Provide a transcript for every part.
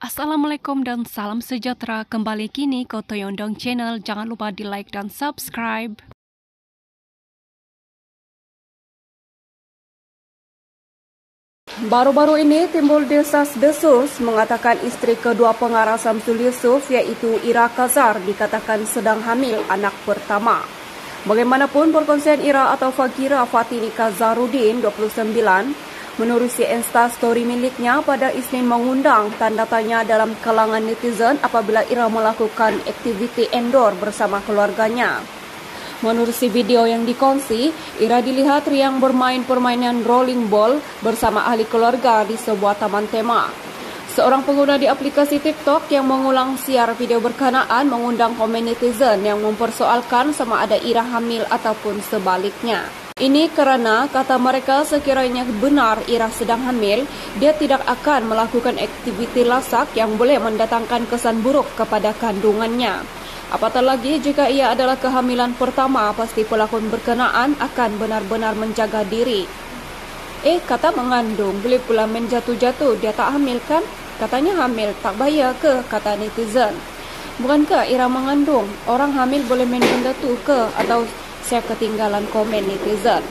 Assalamualaikum dan salam sejahtera kembali kini ke Toyondong Channel. Jangan lupa di like dan subscribe. Baru-baru ini timbul desas-desus mengatakan isteri kedua pengarah Samsul Yusuf iaitu Ira Kazar dikatakan sedang hamil anak pertama. Bagaimanapun perkongsian Ira atau Fakira Fatini Kazarudin 29 menerusi Insta story miliknya pada Isnin mengundang tanda tanya dalam kalangan netizen apabila Ira melakukan aktiviti indoor bersama keluarganya. Menerusi video yang dikongsi, Ira dilihat riang bermain permainan rolling ball bersama ahli keluarga di sebuah taman tema. Seorang pengguna di aplikasi TikTok yang mengulang siar video berkenaan mengundang komen netizen yang mempersoalkan sama ada Ira hamil ataupun sebaliknya. Ini kerana kata mereka sekiranya benar Ira sedang hamil, dia tidak akan melakukan aktiviti lasak yang boleh mendatangkan kesan buruk kepada kandungannya. Apatah lagi jika ia adalah kehamilan pertama, pasti pelakon berkenaan akan benar-benar menjaga diri. Eh, kata mengandung, boleh pula menjatuh-jatuh, dia tak hamil kan? Katanya hamil, tak bayar ke? Kata netizen. Bukankah Ira mengandung? Orang hamil boleh main benda tu ke? Atau saya ketinggalan komen netizen.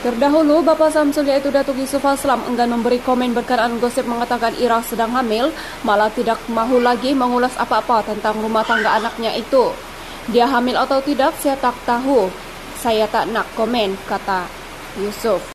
Terdahulu, Bapa Samsul iaitu Datuk Yusuf Aslam enggan memberi komen berkenaan gosip mengatakan Ira sedang hamil, malah tidak mahu lagi mengulas apa-apa tentang rumah tangga anaknya itu. Dia hamil atau tidak, saya tak tahu. Saya tak nak komen, kata Yusuf.